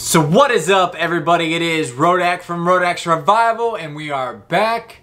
So what is up everybody? It is Rodak from Rodak's Revival and we are back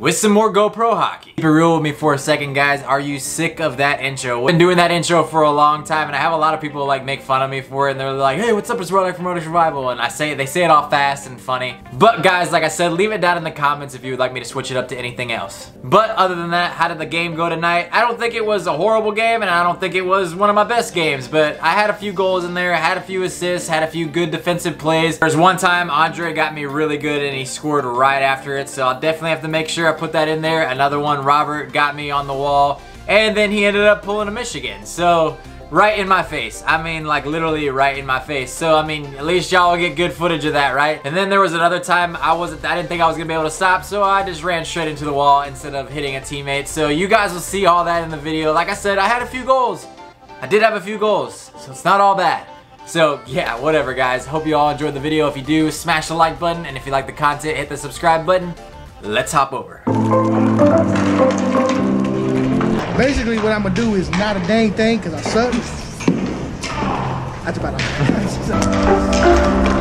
with some more GoPro hockey. Keep it real with me for a second guys. Are you sick of that intro? I've been doing that intro for a long time and I have a lot of people like make fun of me for it and they're like, hey what's up it's Rodak from Rodak's Revival and I say they say it all fast and funny. But guys like I said leave it down in the comments if you would like me to switch it up to anything else. But other than that how did the game go tonight? I don't think it was a horrible game and I don't think it was one of my best games but I had a few goals in there, had a few assists, had a few good defensive plays. There's one time Andre got me really good and he scored right after it so I'll definitely have to make sure I put that in there. Another one, Robert got me on the wall. And then he ended up pulling a Michigan. So, right in my face. I mean, like, literally right in my face. So, I mean, at least y'all will get good footage of that, right? And then there was another time I wasn't, I didn't think I was gonna be able to stop, so I just ran straight into the wall instead of hitting a teammate. So, you guys will see all that in the video. Like I said, I had a few goals. I did have a few goals, so it's not all bad. So yeah, whatever guys. Hope you all enjoyed the video. If you do, smash the like button. And if you like the content, hit the subscribe button. Let's hop over. Basically, what I'm gonna do is not a dang thing because I suck. That's about all.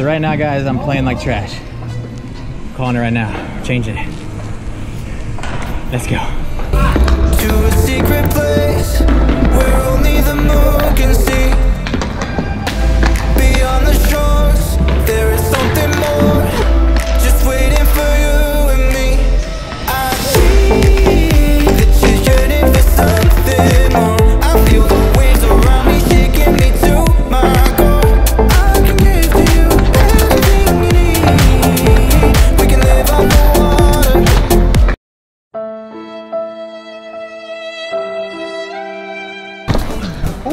So right now, guys, I'm playing like trash. calling it right now. Changing it. Let's go.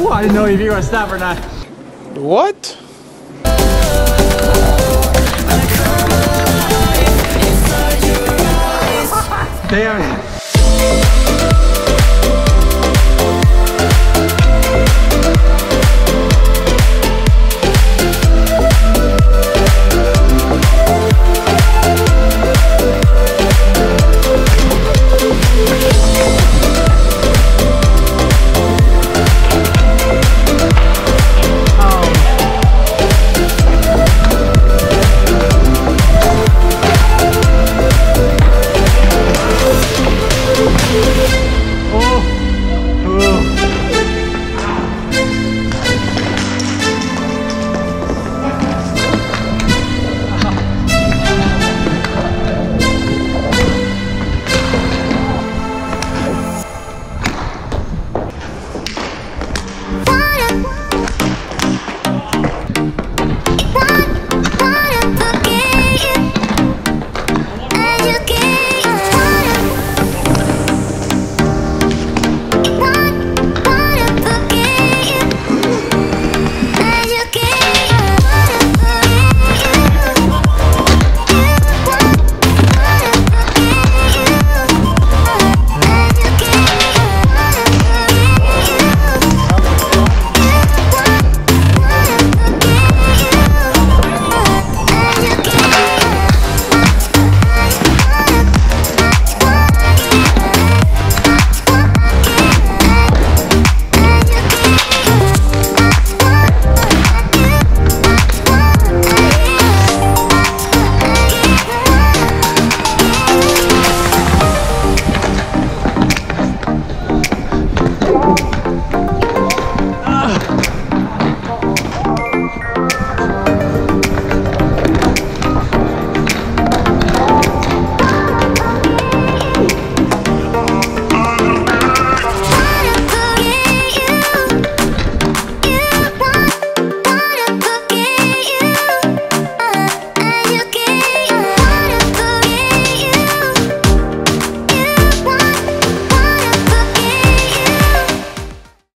I didn't know if you were gonna stop or not. What? Damn it.